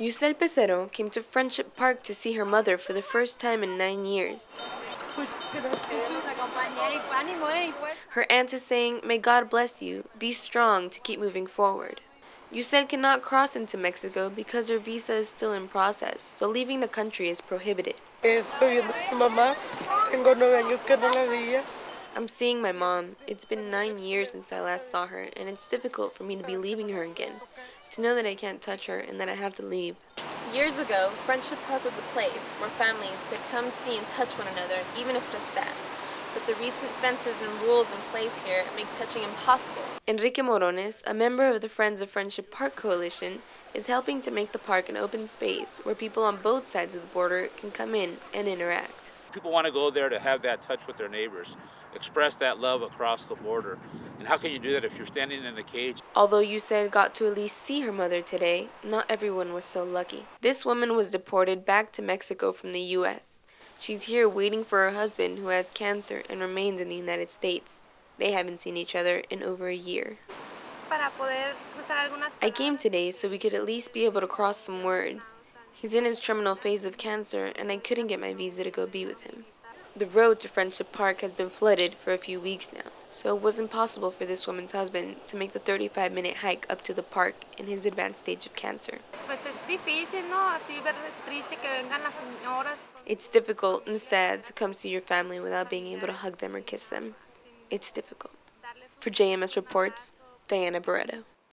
Yusel Pecero came to Friendship Park to see her mother for the first time in nine years. Her aunt is saying, May God bless you, be strong to keep moving forward. Yusel cannot cross into Mexico because her visa is still in process, so leaving the country is prohibited. I'm seeing my mom. It's been nine years since I last saw her, and it's difficult for me to be leaving her again. To know that I can't touch her and that I have to leave. Years ago, Friendship Park was a place where families could come see and touch one another, even if just that. But the recent fences and rules in place here make touching impossible. Enrique Morones, a member of the Friends of Friendship Park Coalition, is helping to make the park an open space where people on both sides of the border can come in and interact people want to go there to have that touch with their neighbors, express that love across the border. And how can you do that if you're standing in a cage? Although Yusel got to at least see her mother today, not everyone was so lucky. This woman was deported back to Mexico from the U.S. She's here waiting for her husband who has cancer and remains in the United States. They haven't seen each other in over a year. I came today so we could at least be able to cross some words. He's in his terminal phase of cancer, and I couldn't get my visa to go be with him. The road to Friendship Park has been flooded for a few weeks now, so it was impossible for this woman's husband to make the 35 minute hike up to the park in his advanced stage of cancer. It's difficult and sad to come see your family without being able to hug them or kiss them. It's difficult. For JMS Reports, Diana Barreto.